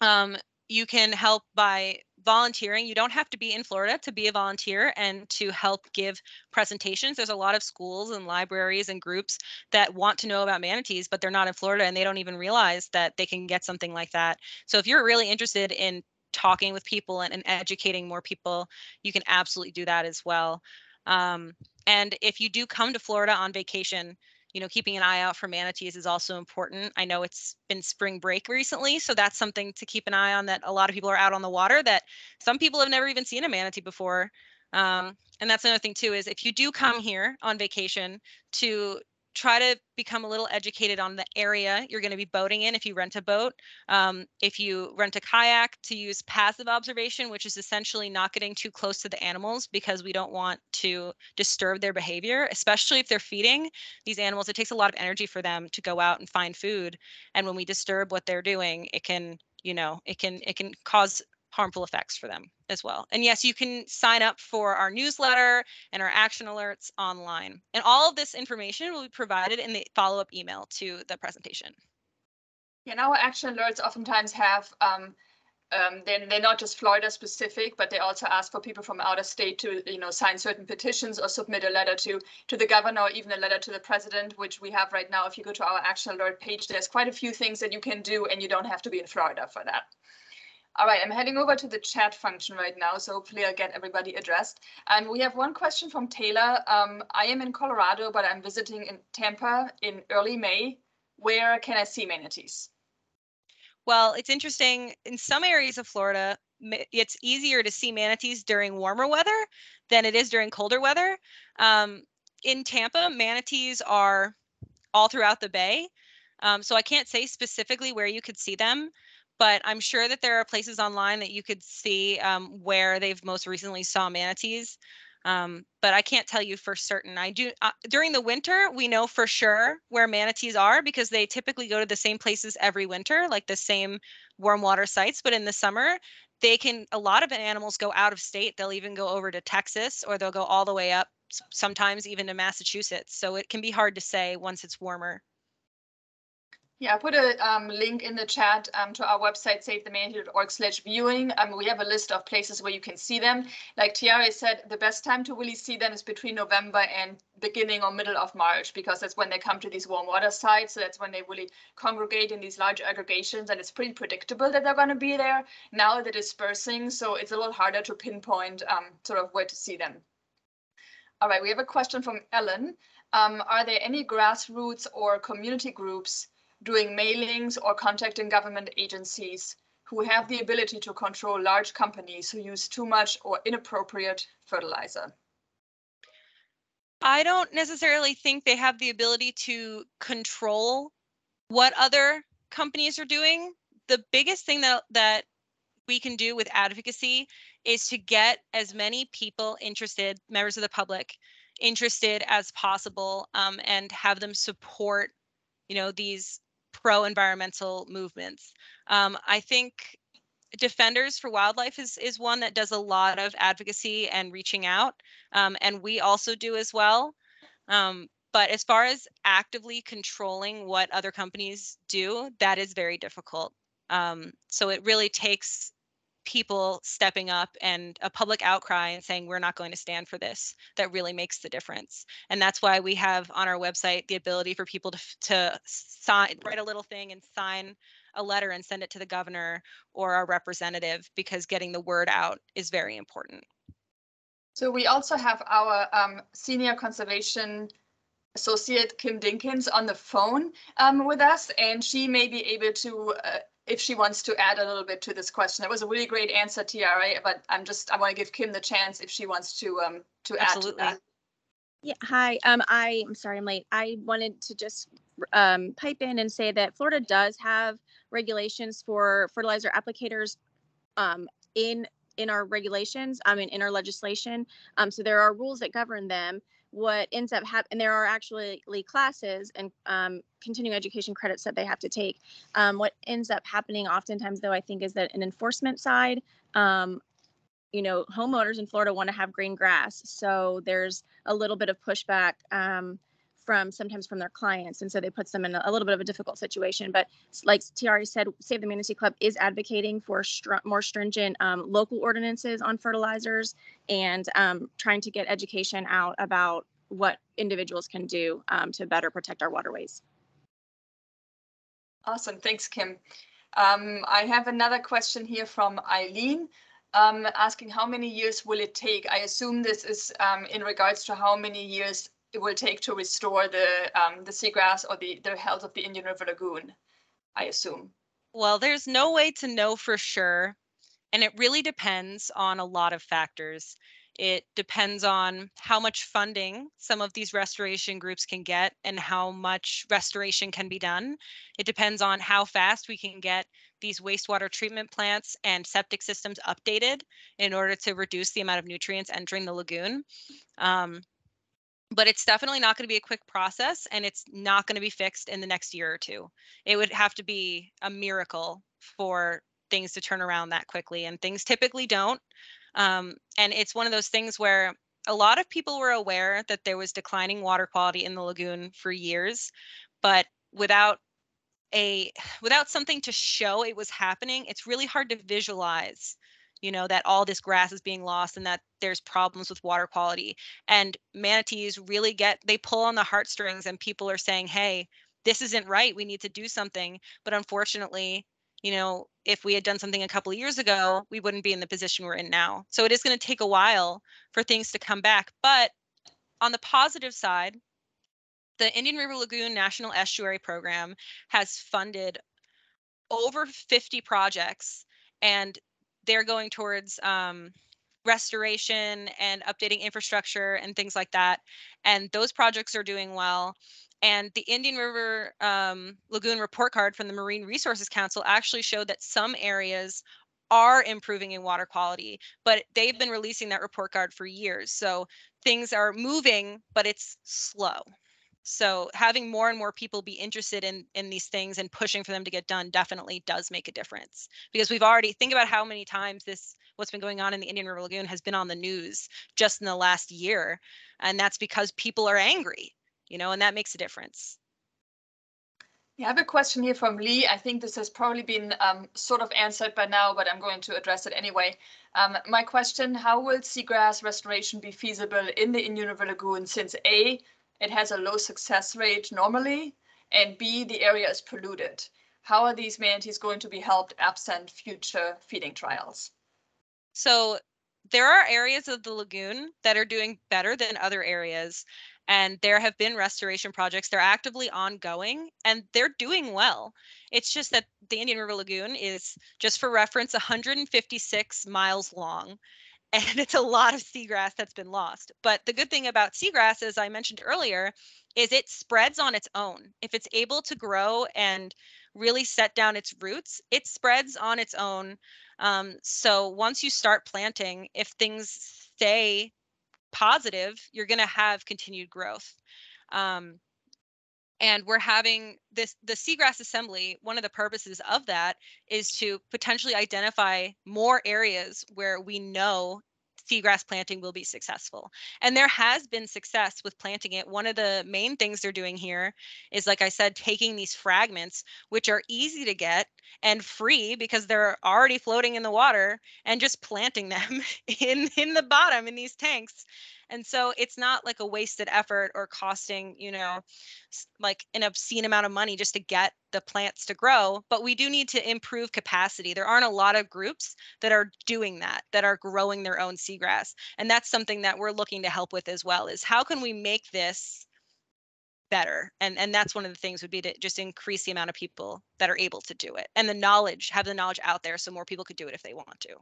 S2: Um, you can help by volunteering. You don't have to be in Florida to be a volunteer and to help give presentations. There's a lot of schools and libraries and groups that want to know about manatees, but they're not in Florida and they don't even realize that they can get something like that. So if you're really interested in talking with people and, and educating more people, you can absolutely do that as well. Um, and if you do come to Florida on vacation, you know, keeping an eye out for manatees is also important. I know it's been spring break recently, so that's something to keep an eye on that a lot of people are out on the water that some people have never even seen a manatee before. Um, and that's another thing too is if you do come here on vacation to try to become a little educated on the area you're going to be boating in if you rent a boat. Um, if you rent a kayak, to use passive observation, which is essentially not getting too close to the animals because we don't want to disturb their behavior, especially if they're feeding these animals. It takes a lot of energy for them to go out and find food. And when we disturb what they're doing, it can, you know, it can it can cause harmful effects for them as well. And yes, you can sign up for our newsletter and our action alerts online. And all of this information will be provided in the follow-up email to the presentation.
S1: Yeah, our action alerts oftentimes have um, um, they're, they're not just Florida specific, but they also ask for people from out of state to, you know, sign certain petitions or submit a letter to to the governor or even a letter to the president, which we have right now. If you go to our action alert page, there's quite a few things that you can do, and you don't have to be in Florida for that. All right, I'm heading over to the chat function right now, so hopefully I'll get everybody addressed. And we have one question from Taylor. Um, I am in Colorado, but I'm visiting in Tampa in early May. Where can I see manatees?
S2: Well, it's interesting. In some areas of Florida, it's easier to see manatees during warmer weather than it is during colder weather. Um, in Tampa, manatees are all throughout the bay. Um, so I can't say specifically where you could see them, but I'm sure that there are places online that you could see um, where they've most recently saw manatees. Um, but I can't tell you for certain. I do uh, during the winter, we know for sure where manatees are because they typically go to the same places every winter, like the same warm water sites. But in the summer, they can, a lot of animals go out of state. They'll even go over to Texas or they'll go all the way up, sometimes even to Massachusetts. So it can be hard to say once it's warmer.
S1: Yeah, I put a um, link in the chat um, to our website, savethemanatee.org slash viewing. Um, we have a list of places where you can see them. Like Tiare said, the best time to really see them is between November and beginning or middle of March, because that's when they come to these warm water sites. So that's when they really congregate in these large aggregations, and it's pretty predictable that they're going to be there. Now they're dispersing, so it's a little harder to pinpoint um, sort of where to see them. All right, we have a question from Ellen. Um, are there any grassroots or community groups doing mailings or contacting government agencies who have the ability to control large companies who use too much or inappropriate fertilizer?
S2: I don't necessarily think they have the ability to control what other companies are doing. The biggest thing that that we can do with advocacy is to get as many people interested, members of the public, interested as possible, um, and have them support, you know, these pro-environmental movements. Um, I think Defenders for Wildlife is is one that does a lot of advocacy and reaching out, um, and we also do as well. Um, but as far as actively controlling what other companies do, that is very difficult. Um, so it really takes people stepping up and a public outcry and saying we're not going to stand for this that really makes the difference. And that's why we have on our website the ability for people to, to sign write a little thing and sign a letter and send it to the governor or our representative because getting the word out is very important.
S1: So we also have our um, senior conservation associate Kim Dinkins on the phone um, with us, and she may be able to uh, if she wants to add a little bit to this question. That was a really great answer, Tiare, but I'm just, I want to give Kim the chance if she wants to um to Absolutely. add to that.
S3: Yeah, hi. Um, I, I'm sorry I'm late. I wanted to just um, pipe in and say that Florida does have regulations for fertilizer applicators um, in in our regulations, I mean, in our legislation. Um, so there are rules that govern them what ends up happening, there are actually classes and um, continuing education credits that they have to take. Um, what ends up happening oftentimes, though, I think, is that an enforcement side, um, you know, homeowners in Florida want to have green grass. So there's a little bit of pushback um, from sometimes from their clients. And so they puts them in a, little bit of a difficult situation. But like Tiare said, Save the Manatee Club is advocating for str- more stringent um, local ordinances on fertilizers and um, trying to get education out about what individuals can do um, to better protect our waterways.
S1: Awesome. Thanks, Kim. Um, I have another question here from Eileen. Um, asking how many years will it take? I assume this is um, in regards to how many years it will take to restore the um, the seagrass or the, the health of the Indian River Lagoon, I assume.
S2: Well, there's no way to know for sure. And it really depends on a lot of factors. It depends on how much funding some of these restoration groups can get and how much restoration can be done. It depends on how fast we can get these wastewater treatment plants and septic systems updated in order to reduce the amount of nutrients entering the lagoon. Um, but it's definitely not going to be a quick process and it's not going to be fixed in the next year or two. It would have to be a miracle for things to turn around that quickly and things typically don't. Um, and it's one of those things where a lot of people were aware that there was declining water quality in the lagoon for years, but without a without something to show it was happening, it's really hard to visualize you know that all this grass is being lost and that there's problems with water quality. And manatees really get they pull on the heartstrings and people are saying hey this isn't right. We need to do something. But unfortunately you know if we had done something a couple of years ago we wouldn't be in the position we're in now. So it is going to take a while for things to come back. But on the positive side the indian river lagoon national estuary program has funded over 50 projects and they're going towards um, restoration and updating infrastructure and things like that. And those projects are doing well. And the Indian River um, Lagoon report card from the Marine Resources Council actually showed that some areas are improving in water quality, but they've been releasing that report card for years. So things are moving, but it's slow. So having more and more people be interested in in these things and pushing for them to get done definitely does make a difference. Because we've already think about how many times this what's been going on in the Indian River Lagoon has been on the news just in the last year, and that's because people are angry, you know, and that makes a difference.
S1: Yeah, I have a question here from Lee. I think this has probably been um, sort of answered by now, but I'm going to address it anyway. Um, my question, how will seagrass restoration be feasible in the Indian River Lagoon since A, it has a low success rate normally, and B, the area is polluted. How are these manatees going to be helped absent future feeding trials?
S2: So there are areas of the lagoon that are doing better than other areas. And there have been restoration projects. They're actively ongoing and they're doing well. It's just that the Indian River Lagoon is, just for reference, 156 miles long and it's a lot of seagrass that's been lost. But the good thing about seagrass, as I mentioned earlier, is it spreads on its own. If it's able to grow and really set down its roots, it spreads on its own. Um, so once you start planting, if things stay positive, you're going to have continued growth. Um, and we're having this the seagrass assembly one of the purposes of that is to potentially identify more areas where we know seagrass planting will be successful. And there has been success with planting it. One of the main things they're doing here is, like I said, taking these fragments, which are easy to get and free because they're already floating in the water, and just planting them in, in the bottom in these tanks and so it's not like a wasted effort or costing, you know, like an obscene amount of money just to get the plants to grow. But we do need to improve capacity. There aren't a lot of groups that are doing that, that are growing their own seagrass. And that's something that we're looking to help with as well is how can we make this better and and that's one of the things would be to just increase the amount of people that are able to do it and the knowledge have the knowledge out there so more people could do it if they want to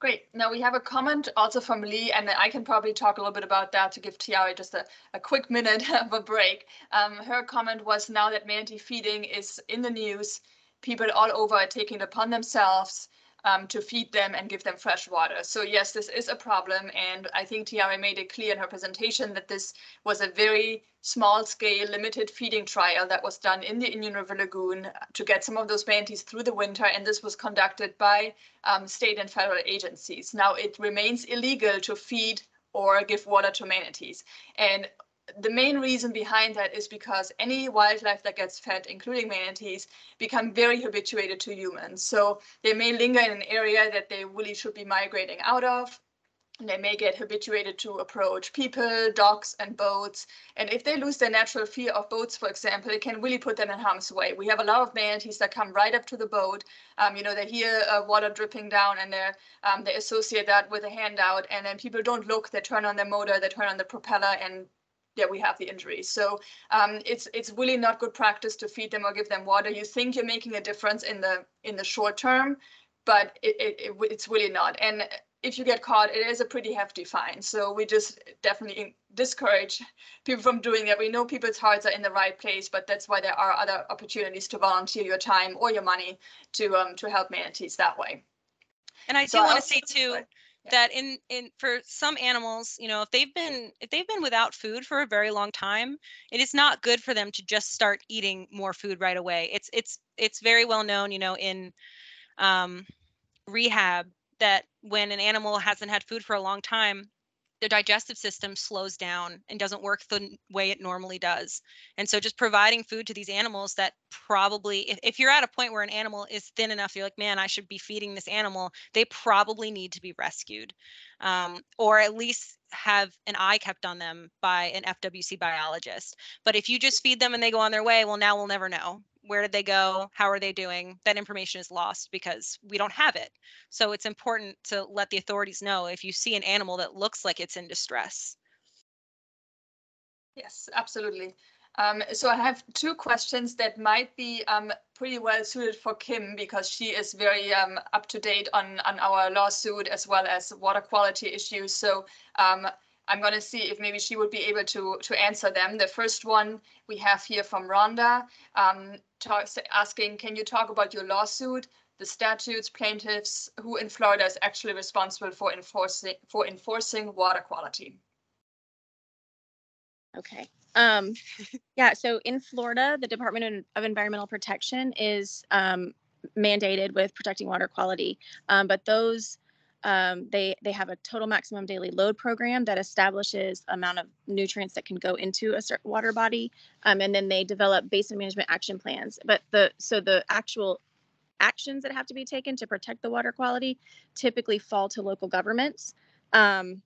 S1: Great. Now we have a comment also from Lee, and I can probably talk a little bit about that to give Tiare just a, a quick minute of a break. Um, her comment was now that manatee feeding is in the news, people all over are taking it upon themselves um, to feed them and give them fresh water. So yes, this is a problem. And I think Tiare made it clear in her presentation that this was a very small scale limited feeding trial that was done in the Indian River Lagoon to get some of those manatees through the winter. And this was conducted by um, state and federal agencies. Now it remains illegal to feed or give water to manatees. And the main reason behind that is because any wildlife that gets fed, including manatees, become very habituated to humans. So they may linger in an area that they really should be migrating out of. They may get habituated to approach people, dogs, and boats. And if they lose their natural fear of boats, for example, it can really put them in harm's way. We have a lot of manatees that come right up to the boat. Um, you know, they hear uh, water dripping down and they um, they associate that with a handout. And then people don't look, they turn on their motor, they turn on the propeller, and yeah, we have the injury. So um, it's it's really not good practice to feed them or give them water. You think you're making a difference in the in the short term, but it, it, it it's really not. And if you get caught, it is a pretty hefty fine. So we just definitely discourage people from doing it. We know people's hearts are in the right place, but that's why there are other opportunities to volunteer your time or your money to um to help manatees that way.
S2: And I do so want to say too, that in in for some animals you know if they've been if they've been without food for a very long time it is not good for them to just start eating more food right away. It's it's it's very well known you know in um, rehab that when an animal hasn't had food for a long time their digestive system slows down and doesn't work the way it normally does. And so just providing food to these animals that probably if, if you're at a point where an animal is thin enough, you're like, man, I should be feeding this animal, they probably need to be rescued. Um, or at least have an eye kept on them by an FWC biologist. But if you just feed them and they go on their way, well, now we'll never know where did they go? How are they doing? That information is lost because we don't have it. So it's important to let the authorities know if you see an animal that looks like it's in distress.
S1: Yes absolutely. Um, so I have two questions that might be um, pretty well suited for Kim because she is very um, up to date on, on our lawsuit as well as water quality issues. So um, I'm going to see if maybe she would be able to, to answer them. The first one we have here from Rhonda um, asking, can you talk about your lawsuit, the statutes, plaintiffs, who in Florida is actually responsible for enforcing, for enforcing water quality?
S3: Okay. Um, yeah, so in Florida, the Department of Environmental Protection is um, mandated with protecting water quality, um, but those um, they they have a total maximum daily load program that establishes amount of nutrients that can go into a certain water body, um, and then they develop basin management action plans. But the so the actual actions that have to be taken to protect the water quality typically fall to local governments, um,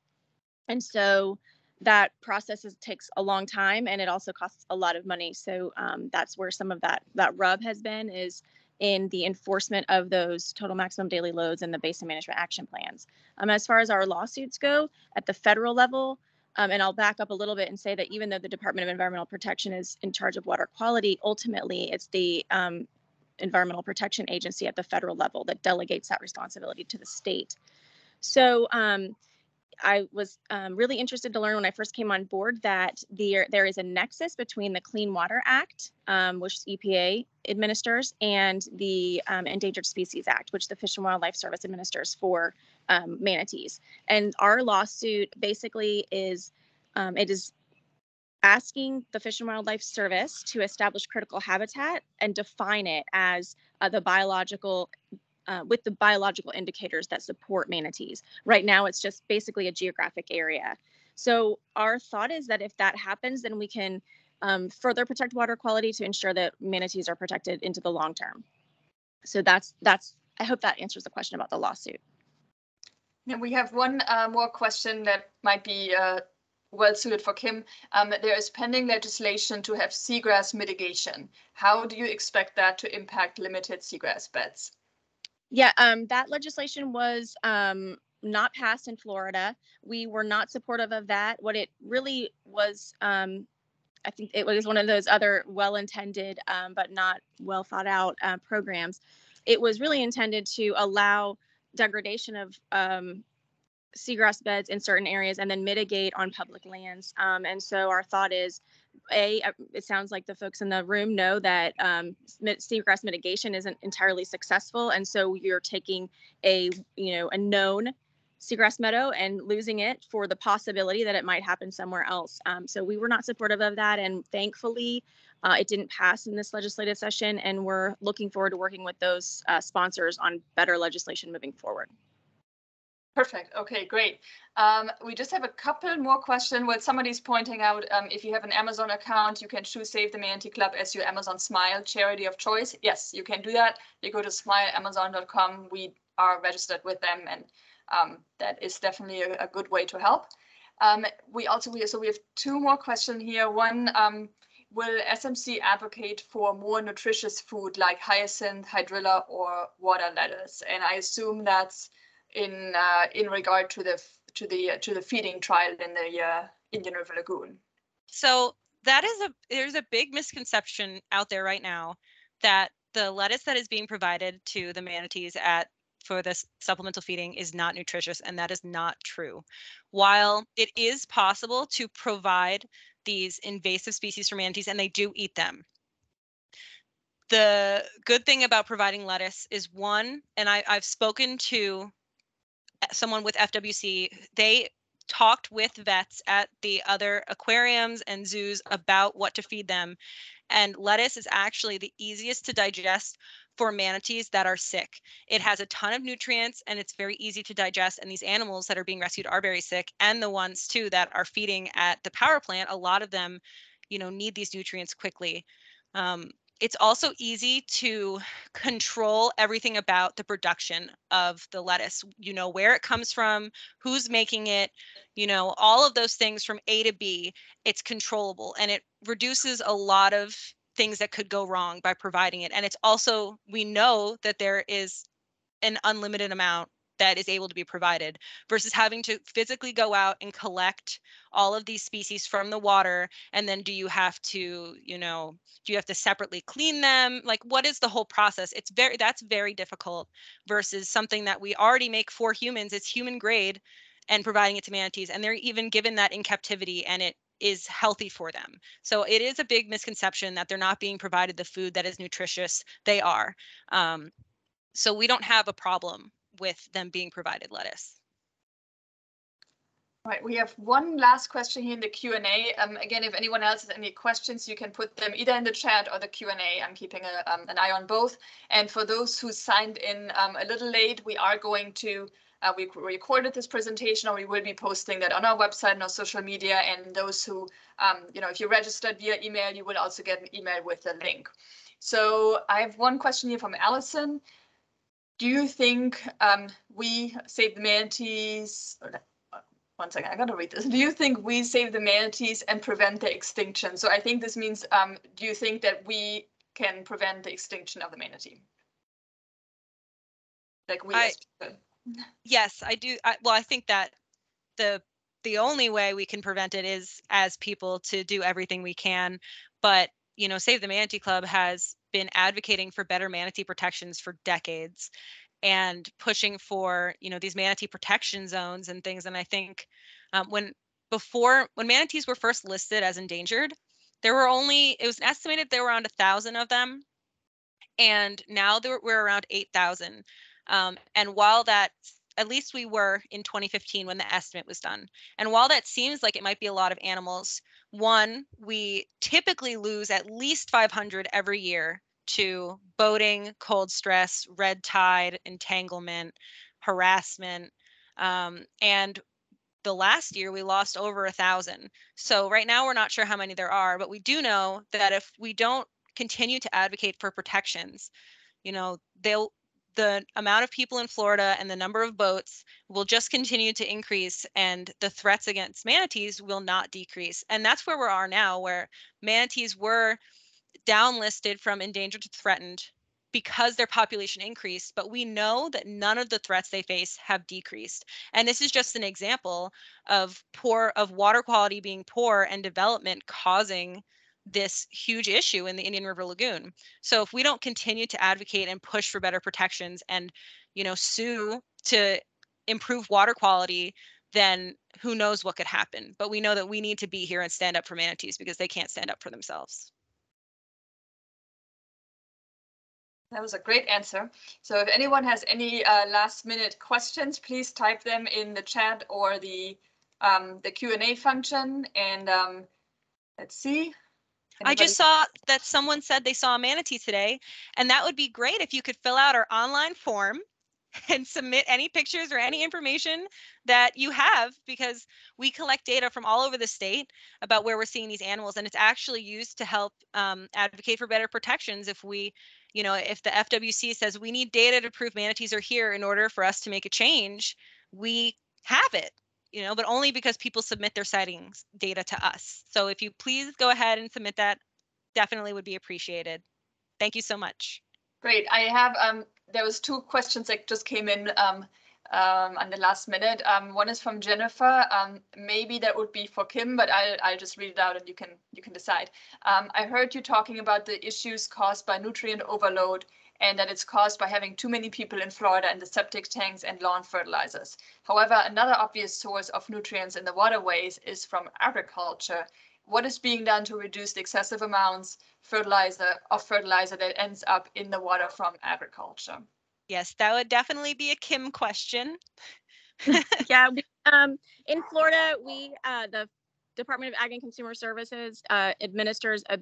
S3: and so that process is, takes a long time and it also costs a lot of money. So um, that's where some of that that rub has been is in the enforcement of those total maximum daily loads and the basin management action plans. Um, as far as our lawsuits go, at the federal level, um, and I'll back up a little bit and say that even though the Department of Environmental Protection is in charge of water quality, ultimately it's the um, Environmental Protection Agency at the federal level that delegates that responsibility to the state. So um, I was um, really interested to learn when I first came on board that there there is a nexus between the Clean Water Act, um, which EPA administers, and the um, Endangered Species Act, which the Fish and Wildlife Service administers for um, manatees. And our lawsuit basically is um, it is asking the Fish and Wildlife Service to establish critical habitat and define it as uh, the biological uh, with the biological indicators that support manatees. Right now, it's just basically a geographic area. So our thought is that if that happens, then we can um, further protect water quality to ensure that manatees are protected into the long term. So that's that's. I hope that answers the question about the lawsuit.
S1: And we have one uh, more question that might be uh, well suited for Kim. Um, there is pending legislation to have seagrass mitigation. How do you expect that to impact limited seagrass beds?
S3: Yeah, um, that legislation was um, not passed in Florida. We were not supportive of that. What it really was, um, I think it was one of those other well-intended um, but not well thought out uh, programs. It was really intended to allow degradation of um, seagrass beds in certain areas and then mitigate on public lands. Um, and so our thought is a uh, it sounds like the folks in the room know that um, seagrass mitigation isn't entirely successful and so you're taking a you know a known seagrass meadow and losing it for the possibility that it might happen somewhere else. Um, so we were not supportive of that and thankfully uh, it didn't pass in this legislative session and we're looking forward to working with those uh, sponsors on better legislation moving forward
S1: Perfect. Okay, great. Um, we just have a couple more questions. What somebody's pointing out, um, if you have an Amazon account, you can choose Save the Manatee Club as your Amazon Smile charity of choice. Yes, you can do that. You go to smileamazon.com. We are registered with them, and um, that is definitely a, a, good way to help. Um, we also we so we have two more questions here. One, um, will SMC advocate for more nutritious food like hyacinth, hydrilla, or water lettuce? And I assume that's in uh, in regard to the to the uh, to the feeding trial in the uh, Indian River Lagoon.
S2: So that is a there's a big misconception out there right now that the lettuce that is being provided to the manatees at for this supplemental feeding is not nutritious and that is not true. While it is possible to provide these invasive species for manatees and they do eat them. The good thing about providing lettuce is one, and I, I've spoken to someone with FWC, they talked with vets at the other aquariums and zoos about what to feed them. And lettuce is actually the easiest to digest for manatees that are sick. It has a ton of nutrients and it's very easy to digest. And these animals that are being rescued are very sick. And the ones too that are feeding at the power plant, a lot of them, you know, need these nutrients quickly. Um, it's also easy to control everything about the production of the lettuce. You know where it comes from, who's making it, you know, all of those things from A to B. It's controllable and it reduces a lot of things that could go wrong by providing it. And it's also, we know that there is an unlimited amount that is able to be provided versus having to physically go out and collect all of these species from the water and then do you have to you know do you have to separately clean them like what is the whole process it's very that's very difficult versus something that we already make for humans it's human grade and providing it to manatees and they're even given that in captivity and it is healthy for them. So it is a big misconception that they're not being provided the food that is nutritious. They are. Um, so we don't have a problem with them being provided lettuce.
S1: Right, we have one last question here in the Q&A. Um, again, if anyone else has any questions, you can put them either in the chat or the Q&A. I'm keeping a, um, an eye on both. And for those who signed in um, a little late, we are going to, uh, we recorded this presentation or we will be posting that on our website and our social media. And those who, um, you know, if you registered via email, you will also get an email with the link. So I have one question here from Allison do you think um, we save the manatees? Uh, one second, I gotta read this. Do you think we save the manatees and prevent the extinction? So I think this means, um, do you think that we can prevent the extinction of the manatee? Like we
S2: I, Yes, I do. I, well, I think that the the only way we can prevent it is as people to do everything we can. But you know, Save the Manatee Club has been advocating for better manatee protections for decades and pushing for you know these manatee protection zones and things and i think um, when before when manatees were first listed as endangered there were only it was estimated there were around a thousand of them and now there, we're around 8000 um, and while that at least we were in 2015 when the estimate was done and while that seems like it might be a lot of animals one, we typically lose at least 500 every year to boating, cold stress, red tide, entanglement, harassment. Um, and the last year we lost over a thousand. So right now we're not sure how many there are, but we do know that if we don't continue to advocate for protections, you know, they'll the amount of people in Florida and the number of boats will just continue to increase and the threats against manatees will not decrease. And that's where we are now, where manatees were downlisted from endangered to threatened because their population increased, but we know that none of the threats they face have decreased. And this is just an example of poor of water quality being poor and development causing this huge issue in the Indian River Lagoon. So if we don't continue to advocate and push for better protections and, you know, sue to improve water quality, then who knows what could happen. But we know that we need to be here and stand up for manatees because they can't stand up for themselves.
S1: That was a great answer. So if anyone has any uh, last minute questions, please type them in the chat or the um, the Q&A function. And um, let's see.
S2: I just saw that someone said they saw a manatee today, and that would be great if you could fill out our online form and submit any pictures or any information that you have because we collect data from all over the state about where we're seeing these animals and it's actually used to help um, advocate for better protections if we you know if the fwc says we need data to prove manatees are here in order for us to make a change we have it you know, but only because people submit their sightings data to us. So if you please go ahead and submit that, definitely would be appreciated. Thank you so much.
S1: Great. I have, um, there was two questions that just came in um, um, on the last minute. Um, one is from Jennifer. Um, maybe that would be for Kim, but I'll, I'll just read it out and you can you can decide. Um, I heard you talking about the issues caused by nutrient overload and that it's caused by having too many people in Florida in the septic tanks and lawn fertilizers. However, another obvious source of nutrients in the waterways is from agriculture. What is being done to reduce the excessive amounts fertilizer of fertilizer that ends up in the water from agriculture?
S2: Yes, that would definitely be a Kim question.
S3: yeah, um, in Florida, we uh, the Department of Ag and Consumer Services uh, administers a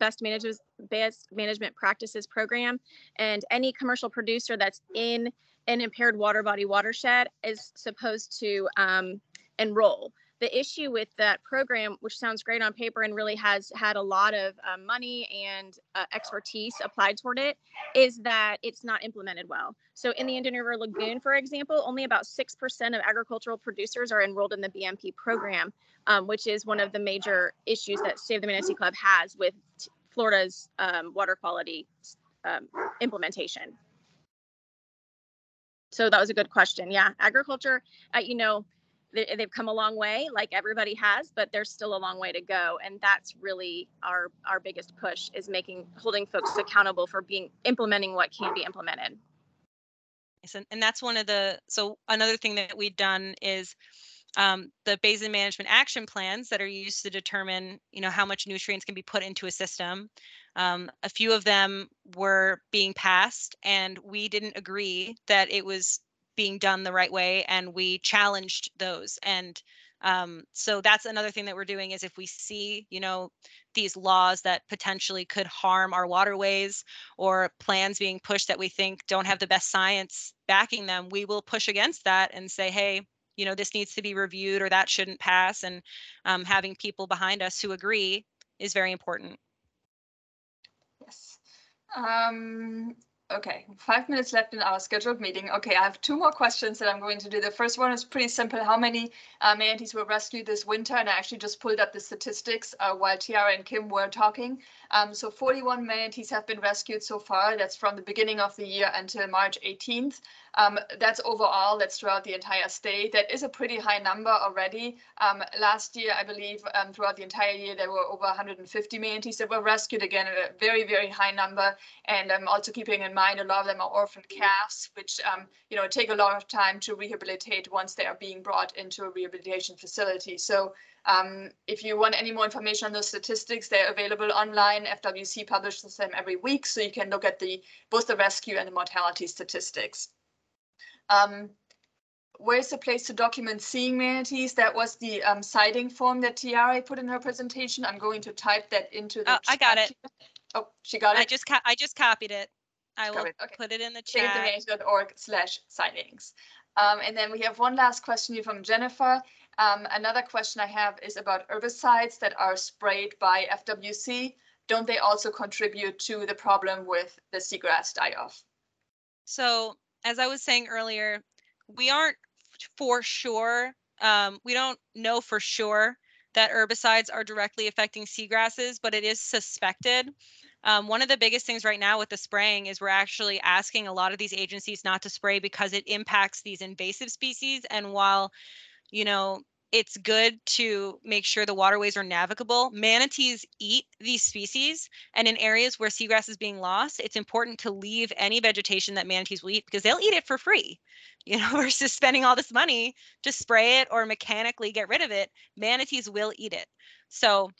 S3: best management best management practices program. And any commercial producer that's in an impaired water body watershed is supposed to um, enroll the issue with that program, which sounds great on paper and really has had a lot of uh, money and uh, expertise applied toward it, is that it's not implemented well. So, in the Indian River Lagoon, for example, only about 6% of agricultural producers are enrolled in the BMP program, um, which is one of the major issues that Save the Manatee Club has with Florida's um, water quality um, implementation. so that was a good question. Yeah, agriculture, uh, you know, they, they've come a long way, like everybody has, but there's still a long way to go, and that's really our our biggest push is making holding folks accountable for being implementing what can be implemented.
S2: Yes, and, and that's one of the so another thing that we've done is um, the basin management action plans that are used to determine you know how much nutrients can be put into a system um, a few of them were being passed, and we didn't agree that it was being done the right way, and we challenged those. And um, so that's another thing that we're doing is if we see, you know, these laws that potentially could harm our waterways or plans being pushed that we think don't have the best science backing them, we will push against that and say, hey, you know, this needs to be reviewed or that shouldn't pass. And um, having people behind us who agree is very important.
S1: Um, okay, five minutes left in our scheduled meeting. Okay, I have two more questions that I'm going to do. The first one is pretty simple. How many uh, manatees were rescued this winter? And I actually just pulled up the statistics uh, while Tiare and Kim were talking. Um, so 41 manatees have been rescued so far. That's from the beginning of the year until March 18th. Um, that's overall, that's throughout the entire state. That is a pretty high number already. Um, last year, I believe, um, throughout the entire year, there were over 150 manatees that were rescued. Again, a very, very high number. And I'm also keeping in mind a lot of them are orphaned calves, which, um, you know, take a lot of time to rehabilitate once they are being brought into a rehabilitation facility. So um, if you want any more information on those statistics, they're available online. FWC publishes them every week, so you can look at the both the rescue and the mortality statistics. Um, where's the place to document seeing manatees? That was the um, sighting form that Tiare put in her presentation. I'm going to type that into the.
S2: Oh, I got it.
S1: Oh, she got it.
S2: I just I just copied it. I will it. Okay. put it in the chat.
S1: SaveTheManatee.org slash sightings. Um, and then we have one last question here from Jennifer. Um, another question I have is about herbicides that are sprayed by FWC. Don't they also contribute to the problem with the seagrass die-off?
S2: So as I was saying earlier, we aren't for sure, um, we don't know for sure that herbicides are directly affecting seagrasses, but it is suspected. Um, one of the biggest things right now with the spraying is we're actually asking a lot of these agencies not to spray because it impacts these invasive species. And while, you know, it's good to make sure the waterways are navigable. Manatees eat these species, and in areas where seagrass is being lost, it's important to leave any vegetation that manatees will eat because they'll eat it for free. You know, versus spending all this money to spray it or mechanically get rid of it, manatees will eat it. So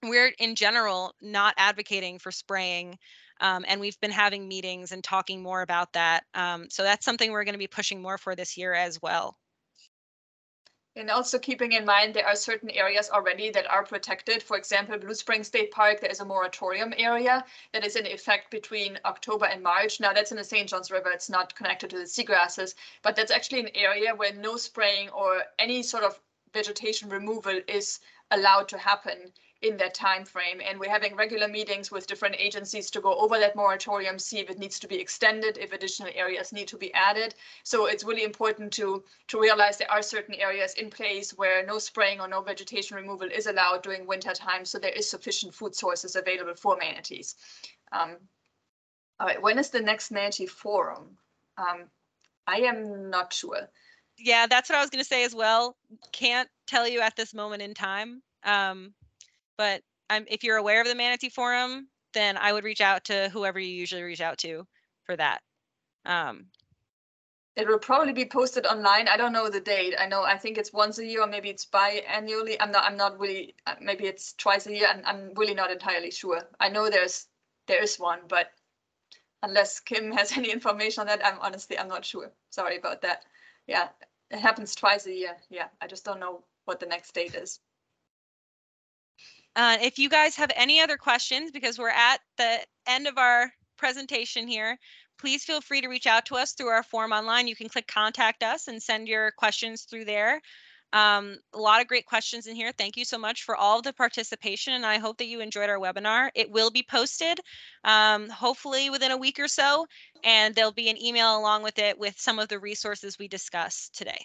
S2: we're in general not advocating for spraying um, and we've been having meetings and talking more about that. Um, so that's something we're going to be pushing more for this year as well.
S1: And also keeping in mind there are certain areas already that are protected. For example, Blue Spring State Park, there is a moratorium area that is in effect between October and March. Now that's in the St. Johns River. It's not connected to the seagrasses, but that's actually an area where no spraying or any sort of vegetation removal is allowed to happen in that time frame. And we're having regular meetings with different agencies to go over that moratorium, see if it needs to be extended, if additional areas need to be added. So it's really important to, to realize there are certain areas in place where no spraying or no vegetation removal is allowed during winter time. So there is sufficient food sources available for manatees. Um, all right, when is the next manatee forum? Um, I am not sure.
S2: Yeah, that's what I was going to say as well. Can't tell you at this moment in time. Um, but I'm, if you're aware of the Manatee Forum, then I would reach out to whoever you usually reach out to for that. Um,
S1: it will probably be posted online. I don't know the date. I know I think it's once a year or maybe it's biannually. I'm not I'm not really uh, maybe it's twice a year. I'm I'm really not entirely sure. I know there's there is one, but unless Kim has any information on that, I'm honestly I'm not sure. Sorry about that. Yeah, it happens twice a year. Yeah, I just don't know what the next date is.
S2: Uh, if you guys have any other questions, because we're at the end of our presentation here, please feel free to reach out to us through our form online. You can click contact us and send your questions through there. Um, a lot of great questions in here. Thank you so much for all of the participation and I hope that you enjoyed our webinar. It will be posted um, hopefully within a week or so and there'll be an email along with it with some of the resources we discussed today.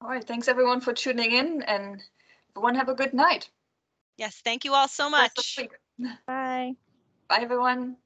S1: All right. Thanks everyone for tuning in and everyone have a good night.
S2: Yes. Thank you all so much.
S3: Bye.
S1: Bye everyone.